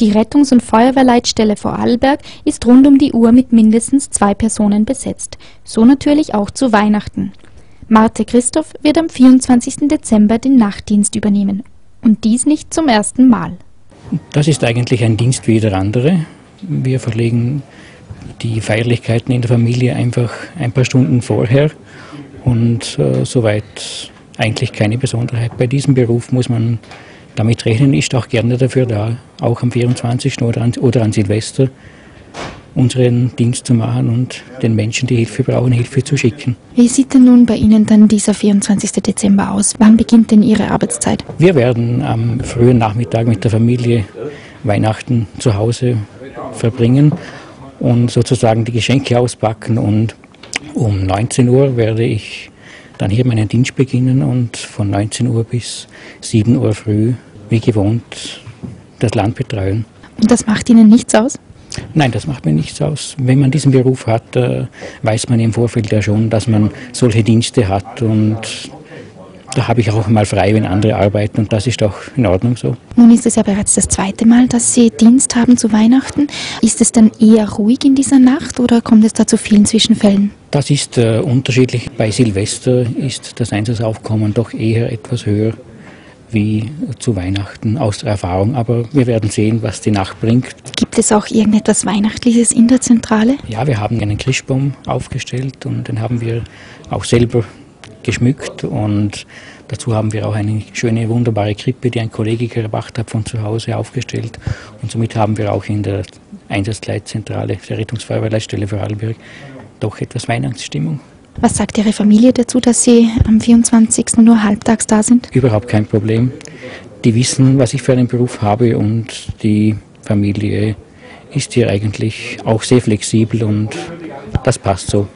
Die Rettungs- und Feuerwehrleitstelle Vorarlberg ist rund um die Uhr mit mindestens zwei Personen besetzt. So natürlich auch zu Weihnachten. Marte Christoph wird am 24. Dezember den Nachtdienst übernehmen. Und dies nicht zum ersten Mal. Das ist eigentlich ein Dienst wie jeder andere. Wir verlegen die Feierlichkeiten in der Familie einfach ein paar Stunden vorher und äh, soweit eigentlich keine Besonderheit. Bei diesem Beruf muss man damit rechnen, ist auch gerne dafür da, auch am 24. oder an, oder an Silvester unseren Dienst zu machen und den Menschen, die Hilfe brauchen, Hilfe zu schicken. Wie sieht denn nun bei Ihnen dann dieser 24. Dezember aus? Wann beginnt denn Ihre Arbeitszeit? Wir werden am frühen Nachmittag mit der Familie Weihnachten zu Hause verbringen und sozusagen die Geschenke auspacken und um 19 Uhr werde ich dann hier meinen Dienst beginnen und von 19 Uhr bis 7 Uhr früh, wie gewohnt, das Land betreuen. Und das macht Ihnen nichts aus? Nein, das macht mir nichts aus. Wenn man diesen Beruf hat, äh, weiß man im Vorfeld ja schon, dass man solche Dienste hat und da habe ich auch mal frei, wenn andere arbeiten und das ist auch in Ordnung so. Nun ist es ja bereits das zweite Mal, dass Sie Dienst haben zu Weihnachten. Ist es dann eher ruhig in dieser Nacht oder kommt es da zu vielen Zwischenfällen? Das ist äh, unterschiedlich. Bei Silvester ist das Einsatzaufkommen doch eher etwas höher wie zu Weihnachten aus der Erfahrung. Aber wir werden sehen, was die Nacht bringt. Gibt es auch irgendetwas Weihnachtliches in der Zentrale? Ja, wir haben einen Christbaum aufgestellt und den haben wir auch selber geschmückt und dazu haben wir auch eine schöne, wunderbare Krippe, die ein Kollege gebracht hat von zu Hause aufgestellt und somit haben wir auch in der Einsatzleitzentrale der Rettungsfeuerwehrleitstelle für Vorarlberg doch etwas Weihnachtsstimmung. Was sagt Ihre Familie dazu, dass Sie am 24. nur halbtags da sind? Überhaupt kein Problem. Die wissen, was ich für einen Beruf habe und die Familie ist hier eigentlich auch sehr flexibel und das passt so.